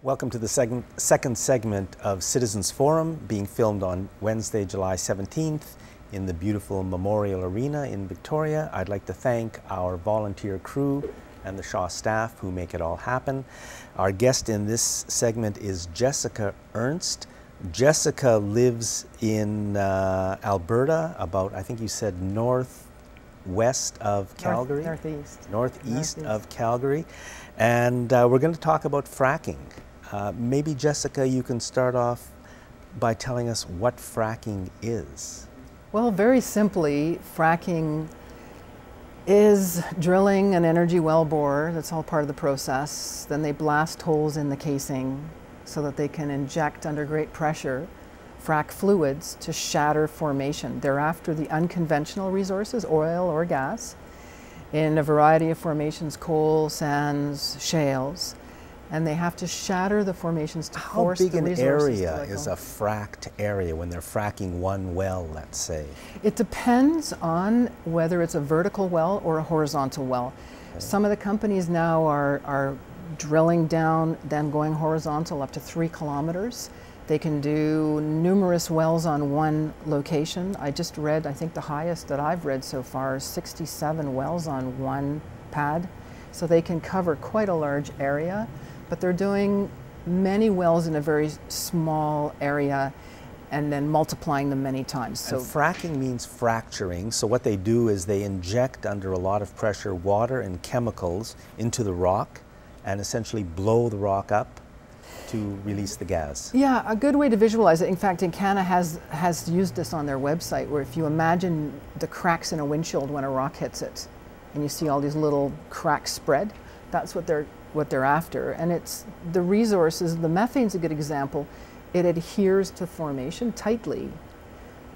Welcome to the second, second segment of Citizens Forum, being filmed on Wednesday, July 17th in the beautiful Memorial Arena in Victoria. I'd like to thank our volunteer crew and the Shaw staff who make it all happen. Our guest in this segment is Jessica Ernst. Jessica lives in uh, Alberta, about, I think you said northwest of Calgary? North, northeast. northeast. Northeast of Calgary. And uh, we're going to talk about fracking. Uh, maybe, Jessica, you can start off by telling us what fracking is. Well, very simply, fracking is drilling an energy well bore. That's all part of the process. Then they blast holes in the casing so that they can inject under great pressure frac fluids to shatter formation. They're after the unconventional resources, oil or gas, in a variety of formations, coal, sands, shales and they have to shatter the formations to How force big the an area is a fracked area when they're fracking one well, let's say? It depends on whether it's a vertical well or a horizontal well. Okay. Some of the companies now are, are drilling down, then going horizontal up to three kilometers. They can do numerous wells on one location. I just read, I think the highest that I've read so far is 67 wells on one pad. So they can cover quite a large area, but they're doing many wells in a very small area and then multiplying them many times. So and fracking means fracturing. So what they do is they inject under a lot of pressure water and chemicals into the rock and essentially blow the rock up to release the gas. Yeah, a good way to visualize it. In fact, Encana has has used this on their website where if you imagine the cracks in a windshield when a rock hits it and you see all these little cracks spread, that's what they're what they're after. And it's the resources, the methane's a good example. It adheres to formation tightly.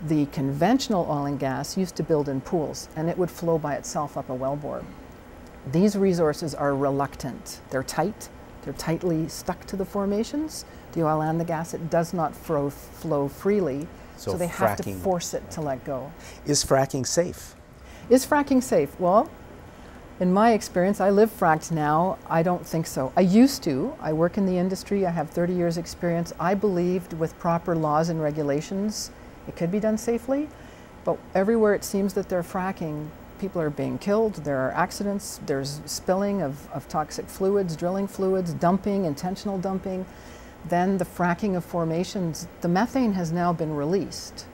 The conventional oil and gas used to build in pools and it would flow by itself up a wellbore. These resources are reluctant. They're tight, they're tightly stuck to the formations. The oil and the gas, it does not flow, flow freely, so, so they have to force it to let go. Is fracking safe? Is fracking safe? Well, in my experience, I live fracked now. I don't think so. I used to. I work in the industry. I have 30 years experience. I believed with proper laws and regulations, it could be done safely. But everywhere it seems that they're fracking, people are being killed. There are accidents. There's spilling of, of toxic fluids, drilling fluids, dumping, intentional dumping. Then the fracking of formations, the methane has now been released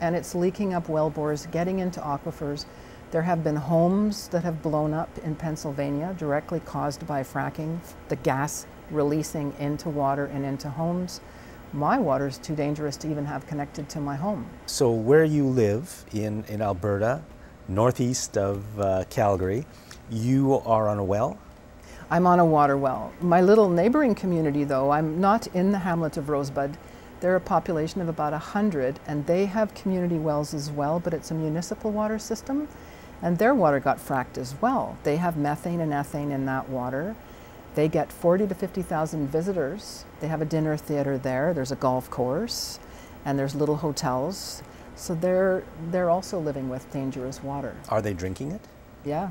and it's leaking up well bores, getting into aquifers. There have been homes that have blown up in Pennsylvania directly caused by fracking, the gas releasing into water and into homes. My water is too dangerous to even have connected to my home. So, where you live in, in Alberta, northeast of uh, Calgary, you are on a well? I'm on a water well. My little neighboring community, though, I'm not in the hamlet of Rosebud. They're a population of about 100, and they have community wells as well, but it's a municipal water system and their water got fracked as well. They have methane and ethane in that water. They get 40 to 50,000 visitors. They have a dinner theater there. There's a golf course, and there's little hotels. So they're they're also living with dangerous water. Are they drinking it? Yeah.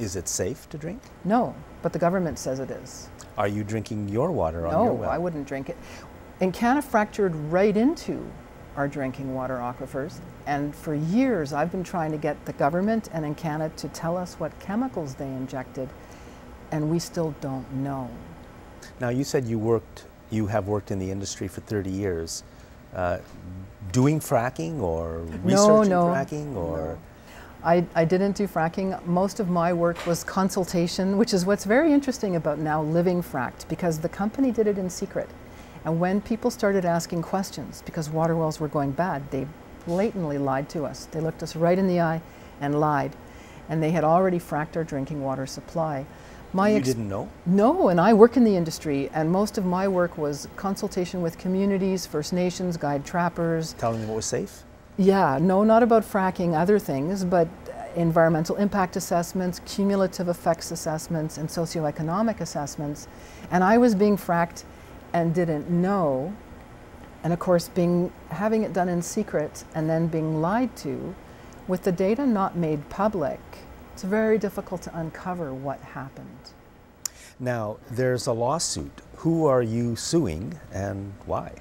Is it safe to drink? No, but the government says it is. Are you drinking your water on no, your well? No, I wouldn't drink it. And Encana fractured right into our drinking water aquifers. And for years, I've been trying to get the government and Encana to tell us what chemicals they injected, and we still don't know. Now, you said you worked, you have worked in the industry for 30 years. Uh, doing fracking or researching no, no, fracking or? No. I, I didn't do fracking. Most of my work was consultation, which is what's very interesting about now living fracked because the company did it in secret. And when people started asking questions, because water wells were going bad, they blatantly lied to us. They looked us right in the eye and lied. And they had already fracked our drinking water supply. My you didn't know? No, and I work in the industry, and most of my work was consultation with communities, First Nations, guide trappers. Telling them what was safe? Yeah, no, not about fracking, other things, but environmental impact assessments, cumulative effects assessments, and socioeconomic assessments. And I was being fracked and didn't know. And of course, being having it done in secret and then being lied to, with the data not made public, it's very difficult to uncover what happened. Now, there's a lawsuit. Who are you suing and why?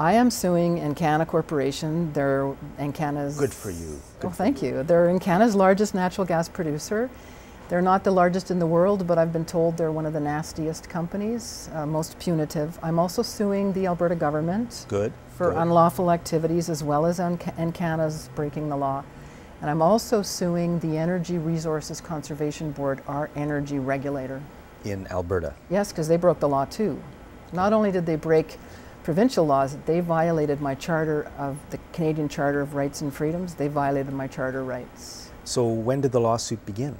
I am suing Encana Corporation. They're Encana's. Good for you. Good well, for thank you. you. They're Canada's largest natural gas producer. They're not the largest in the world, but I've been told they're one of the nastiest companies, uh, most punitive. I'm also suing the Alberta government Good. for good. unlawful activities as well as Enca- Encana's breaking the law. And I'm also suing the Energy Resources Conservation Board, our energy regulator. in Alberta. Yes, because they broke the law too. Not only did they break provincial laws, they violated my charter of the Canadian Charter of Rights and Freedoms. They violated my charter rights. So when did the lawsuit begin?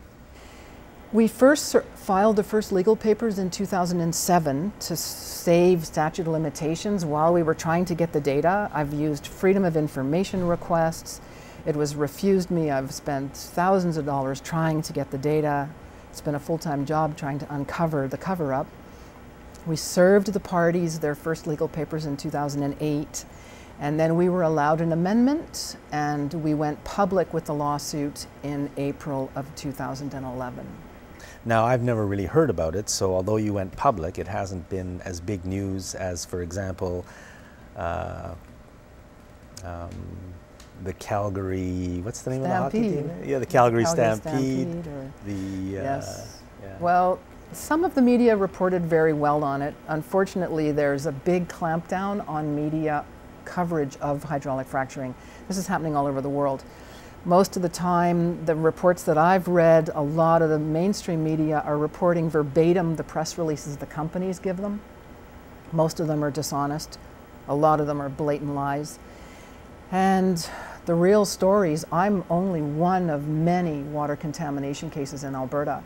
We first filed the first legal papers in 2007 to save statute of limitations while we were trying to get the data. I've used freedom of information requests. It was refused me. I've spent thousands of dollars trying to get the data. It's been a full time job trying to uncover the cover up. We served the parties their first legal papers in 2008, and then we were allowed an amendment, and we went public with the lawsuit in April of 2011. Now, I've never really heard about it, so although you went public, it hasn't been as big news as, for example, uh, um, the Calgary, what's the name Stampede. of the hockey team? Yeah, the Calgary, Calgary Stampede. Stampede The, uh, Yes. yeah. Well, some of the media reported very well on it. Unfortunately, there's a big clampdown on media coverage of hydraulic fracturing. This is happening all over the world. Most of the time, the reports that I've read, a lot of the mainstream media are reporting verbatim the press releases the companies give them. Most of them are dishonest. A lot of them are blatant lies. And the real stories, I'm only one of many water contamination cases in Alberta.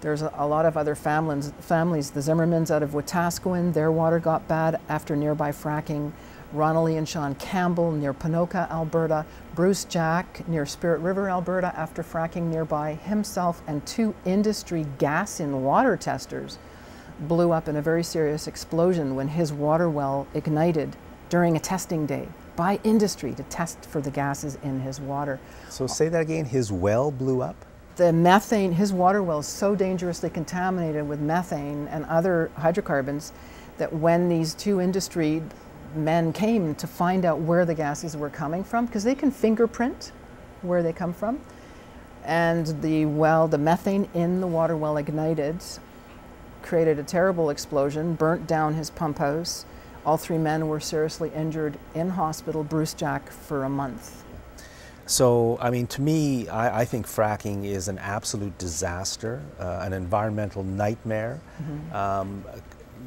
There's a, lot of other families, families. The Zimmermans out of Wetaskiwin, their water got bad after nearby fracking. Ronald and Sean Campbell near Ponoka, Alberta. Bruce Jack near Spirit River, Alberta, after fracking nearby. Himself and two industry gas in water testers blew up in a very serious explosion when his water well ignited during a testing day by industry to test for the gases in his water. So say that again. His well blew up. The methane, his water well is so dangerously contaminated with methane and other hydrocarbons that when these two industry men came to find out where the gases were coming from, because they can fingerprint where they come from, and the well, the methane in the water well ignited, created a terrible explosion, burnt down his pump house. All three men were seriously injured in hospital, Bruce Jack, for a month. So, I mean, to me, I, I think fracking is an absolute disaster, uh, an environmental nightmare. Um,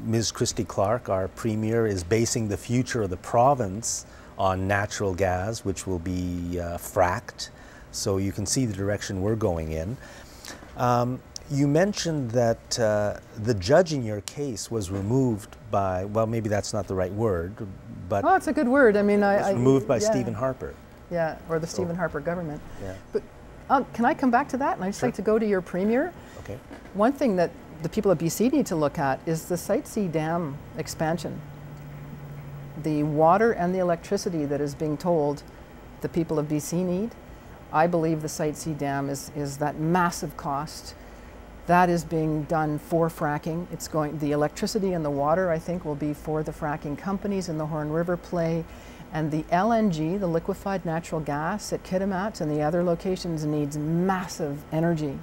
Ms. Christy Clark, our premier, is basing the future of the province on natural gas, which will be uh, fracked. So you can see the direction we're going in. Um, you mentioned that uh, the judge in your case was removed by, well, maybe that's not the right word, but Oh, it's a good word. I mean, I. was I- removed by yeah. Stephen Harper. Yeah, or the Stephen Harper government. Yeah. But uh, can I come back to that? And I'd just like to go to your premier. Okay. One thing that the people of BC need to look at is the Site C Dam expansion. The water and the electricity that is being told the people of BC need. I believe the Site C Dam is, is that massive cost. That is being done for fracking. It's going, the electricity and the water, I think, will be for the fracking companies in the Horn River play. And the LNG, the liquefied natural gas at Kitimat and the other locations, needs massive energy.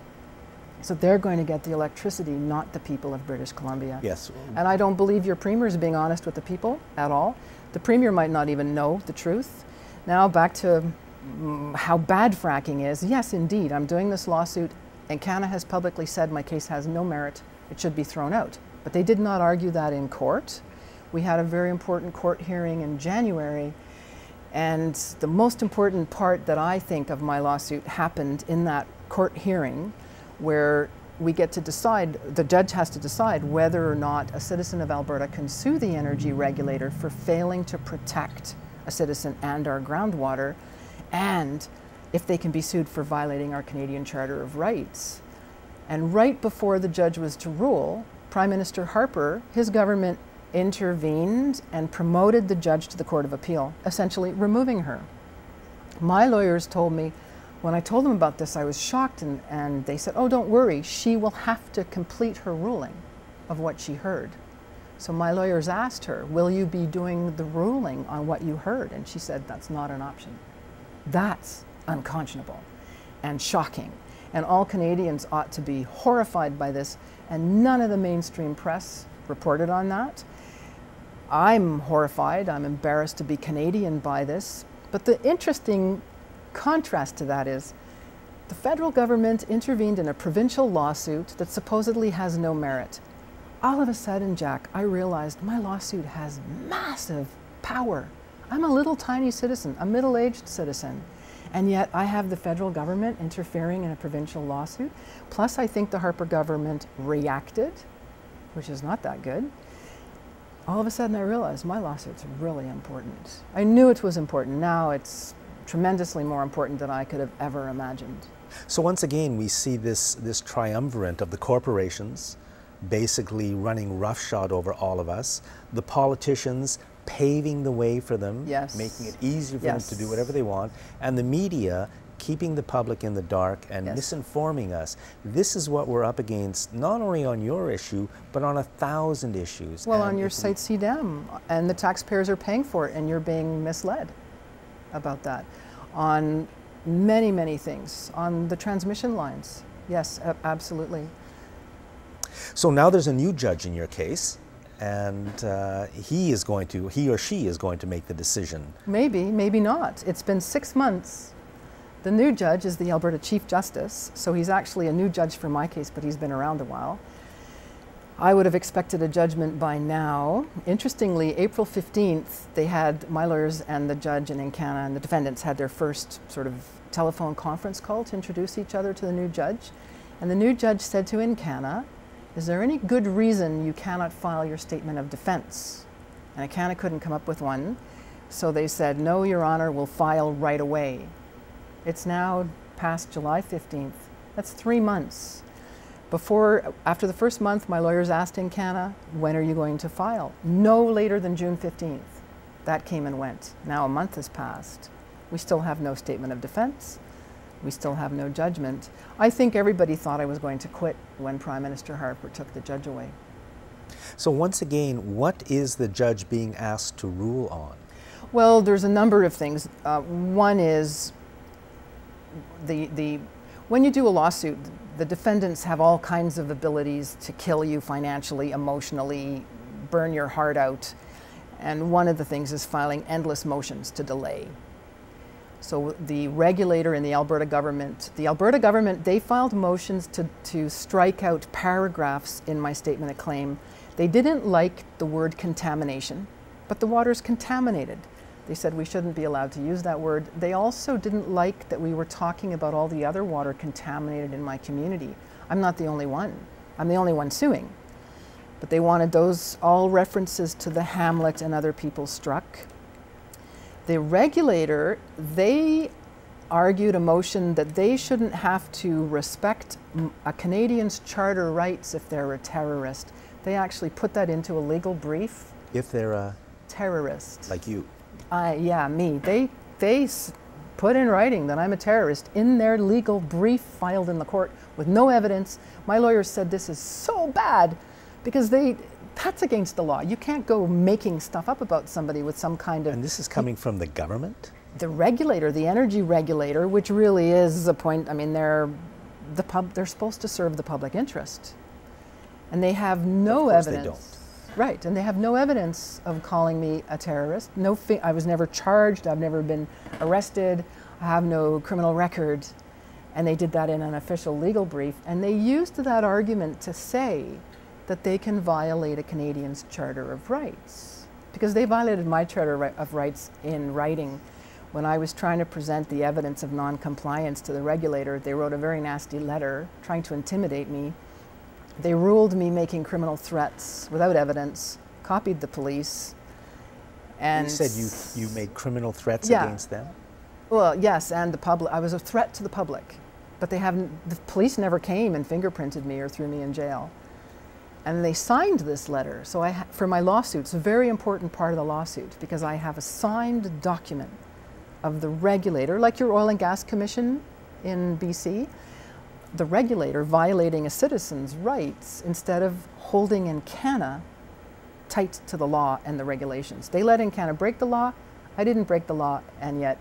So they're going to get the electricity, not the people of British Columbia. Yes. And I don't believe your premier is being honest with the people at all. The premier might not even know the truth. Now, back to mm, how bad fracking is. Yes, indeed, I'm doing this lawsuit, and Encana has publicly said my case has no merit. It should be thrown out. But they did not argue that in court. We had a very important court hearing in January, and the most important part that I think of my lawsuit happened in that court hearing where we get to decide, the judge has to decide whether or not a citizen of Alberta can sue the energy regulator for failing to protect a citizen and our groundwater, and if they can be sued for violating our Canadian Charter of Rights. And right before the judge was to rule, Prime Minister Harper, his government intervened and promoted the judge to the Court of Appeal, essentially removing her. My lawyers told me, when I told them about this, I was shocked, and, and they said, Oh, don't worry, she will have to complete her ruling. of what she heard. So my lawyers asked her, Will you be doing the ruling on what you heard? And she said, That's not an option. That's unconscionable and shocking. And all Canadians ought to be horrified by this. And none of the mainstream press reported on that. I'm horrified. I'm embarrassed to be Canadian by this. But the interesting contrast to that is the federal government intervened in a provincial lawsuit that supposedly has no merit. All of a sudden, Jack, I realized my lawsuit has massive power. I'm a little tiny citizen, a middle aged citizen. And yet I have the federal government interfering in a provincial lawsuit. Plus, I think the Harper government reacted, which is not that good. All of a sudden, I realized my lawsuit's really important. I knew it was important. Now it's tremendously more important than I could have ever imagined. So once again, we see this, this triumvirate of the corporations basically running roughshod over all of us, the politicians paving the way for them, yes. making it easier for yes. them to do whatever they want, and the media keeping the public in the dark and yes. misinforming us. This is what we're up against, not only on your issue, but on a thousand issues. Well, and on your Site C Dam, and the taxpayers are paying for it, and you're being misled about that. On many, many things, on the transmission lines. Yes, absolutely. So now there's a new judge in your case and uh, he is going to, he or she is going to make the decision. Maybe, maybe not. It's been six months. The new judge is the Alberta Chief Justice, so he's actually a new judge for my case, but he's been around a while. I would have expected a judgment by now. Interestingly, April 15th, they had my lawyers and the judge in Encana and the defendants had their first sort of telephone conference call to introduce each other to the new judge. And the new judge said to Encana, is there any good reason you cannot file your statement of defense? And Encana couldn't come up with one. So they said, no, Your Honor, we'll file right away. It's now past July 15th. That's three months. Before, after the first month, my lawyers asked Encana, when are you going to file? No later than June 15th. That came and went. Now a month has passed. We still have no statement of defense. We still have no judgment. I think everybody thought I was going to quit when Prime Minister Harper took the judge away. So once again, what is the judge being asked to rule on? Well, there's a number of things. Uh, one is the, the, when you do a lawsuit, the defendants have all kinds of abilities to kill you financially, emotionally, burn your heart out. And one of the things is filing endless motions to delay. So the regulator in the Alberta government, the Alberta government, they filed motions to, to strike out paragraphs in my statement of claim. They didn't like the word contamination, but the water's contaminated. They said we shouldn't be allowed to use that word. They also didn't like that we were talking about all the other water contaminated in my community. I'm not the only one. I'm the only one suing. But they wanted those all references to the hamlet and other people struck. The regulator, they argued a motion that they shouldn't have to respect a Canadian's charter rights if they're a terrorist. They actually put that into a legal brief. If they're a terrorist, like you, uh, yeah, me. They they put in writing that I'm a terrorist in their legal brief filed in the court with no evidence. My lawyers said this is so bad because they that's against the law. You can't go making stuff up about somebody with some kind of. And this is coming from the government? The regulator, the energy regulator, which really is a point, I mean, they're, the pub, they're supposed to serve the public interest. And they have no evidence. Right, and they have no evidence of calling me a terrorist. No, I was never charged. I've never been arrested. I have no criminal record. And they did that in an official legal brief. And they used that argument to say that they can violate a Canadian's Charter of Rights. Because they violated my Charter of Rights in writing. When I was trying to present the evidence of noncompliance to the regulator, they wrote a very nasty letter trying to intimidate me. They ruled me making criminal threats without evidence, copied the police, and you said you you made criminal threats yeah. against them. Well, yes, and the public. I was a threat to the public, but they haven't. The police never came and fingerprinted me or threw me in jail. And they signed this letter. So I, for my lawsuit, it's a very important part of the lawsuit because I have a signed document of the regulator, like your Oil and Gas Commission in BC. The regulator violating a citizen's rights instead of holding Encana tight to the law and the regulations. They let Encana break the law. I didn't break the law, and yet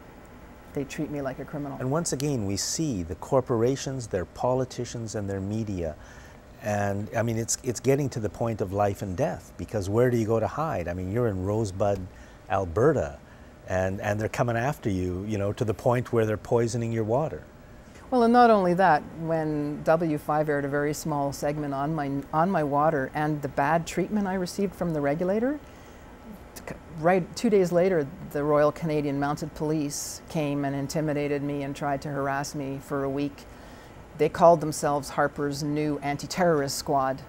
they treat me like a criminal. And once again, we see the corporations, their politicians, and their media. And I mean, it's, it's getting to the point of life and death because where do you go to hide? I mean, you're in Rosebud, Alberta, and, and they're coming after you, you know, to the point where they're poisoning your water. Well, and not only that, when W5 aired a very small segment on my, on my water and the bad treatment I received from the regulator, right two days later, the Royal Canadian Mounted Police came and intimidated me and tried to harass me for a week. They called themselves Harper's new anti-terrorist squad,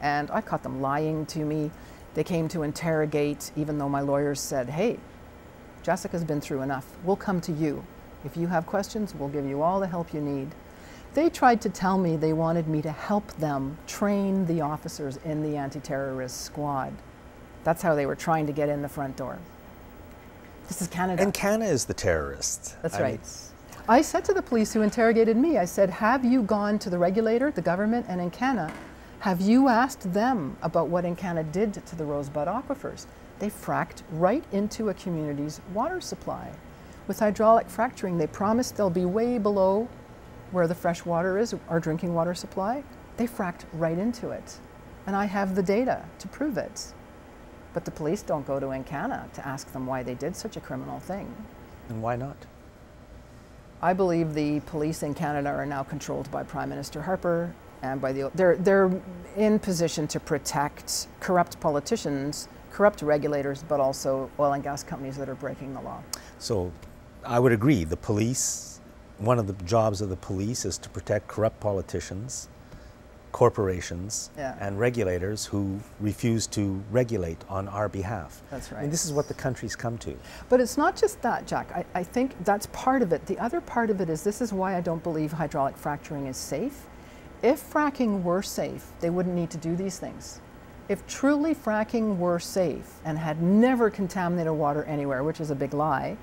and I caught them lying to me. They came to interrogate, even though my lawyers said, "Hey, Jessica's been through enough. We'll come to you. If you have questions, we'll give you all the help you need." They tried to tell me they wanted me to help them train the officers in the anti-terrorist squad. That's how they were trying to get in the front door. This is Canada. And Canada is the terrorist. That's I right. Mean, I said to the police who interrogated me, I said, Have you gone to the regulator, the government, and Encana? Have you asked them about what Encana did to the Rosebud aquifers? They fracked right into a community's water supply. With hydraulic fracturing, they promised they'll be way below where the fresh water is, our drinking water supply. They fracked right into it. And I have the data to prove it. But the police don't go to Encana to ask them why they did such a criminal thing. And why not? I believe the police in Canada are now controlled by Prime Minister Harper and by the they're they're in position to protect corrupt politicians, corrupt regulators, but also oil and gas companies that are breaking the law. So, I would agree. The police, one of the jobs of the police is to protect corrupt politicians corporations yeah. and regulators who refuse to regulate on our behalf. That's right. I mean, this is what the country's come to. But it's not just that, Jack. I, I think that's part of it. The other part of it is this is why I don't believe hydraulic fracturing is safe. If fracking were safe, they wouldn't need to do these things. If truly fracking were safe and had never contaminated water anywhere, which is a big lie,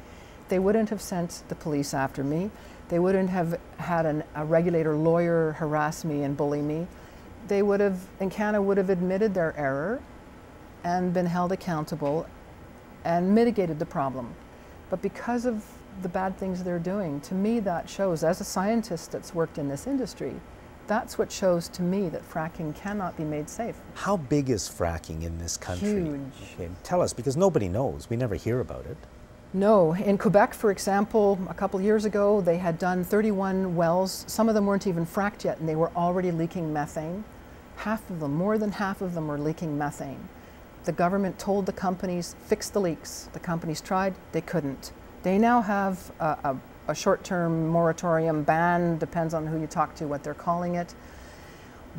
they wouldn't have sent the police after me. They wouldn't have had an, a regulator lawyer harass me and bully me. They would have, Encana would have admitted their error and been held accountable and mitigated the problem. But because of the bad things they're doing, to me that shows, as a scientist that's worked in this industry, that's what shows to me that fracking cannot be made safe. How big is fracking in this country? Huge. Okay, tell us, because nobody knows. We never hear about it. No. In Quebec, for example, a couple years ago, they had done 31 wells. Some of them weren't even fracked yet, and they were already leaking methane. Half of them, more than half of them, were leaking methane. The government told the companies, fix the leaks. The companies tried, they couldn't. They now have a, a, a short term moratorium ban, depends on who you talk to, what they're calling it.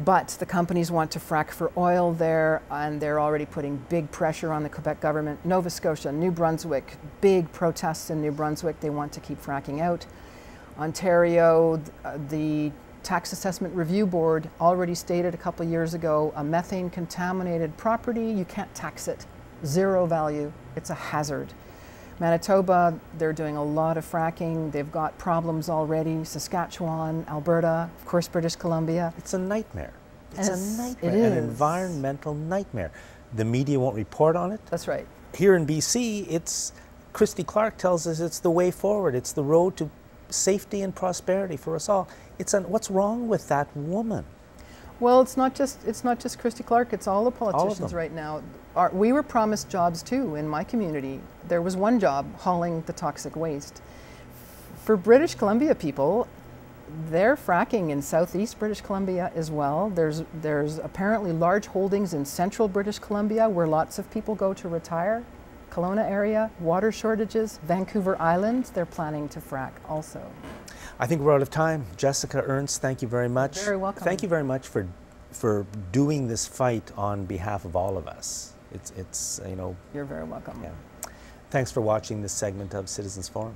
But the companies want to frack for oil there, and they're already putting big pressure on the Quebec government. Nova Scotia, New Brunswick, big protests in New Brunswick. They want to keep fracking out. Ontario, uh, the Tax Assessment Review Board already stated a couple years ago a methane contaminated property, you can't tax it. Zero value, it's a hazard. Manitoba, they're doing a lot of fracking. They've got problems already. Saskatchewan, Alberta, of course, British Columbia. It's a nightmare. It's, a nightmare, it an environmental nightmare. The media won't report on it. That's right. Here in BC, it's Christy Clark tells us it's the way forward. It's the road to safety and prosperity for us all. It's an, what's wrong with that woman? Well, it's not just it's not just Christy Clark. It's all the politicians all right now. Our, we were promised jobs too in my community. There was one job hauling the toxic waste. For British Columbia people, they're fracking in southeast British Columbia as well. There's there's apparently large holdings in central British Columbia where lots of people go to retire. Kelowna area, water shortages, Vancouver Island, they're planning to frack also. I think we're out of time. Jessica Ernst, thank you very much. You're very welcome. Thank you very much for for doing this fight on behalf of all of us. It's it's you know. You're very welcome. Yeah. Thanks for watching this segment of Citizens Forum.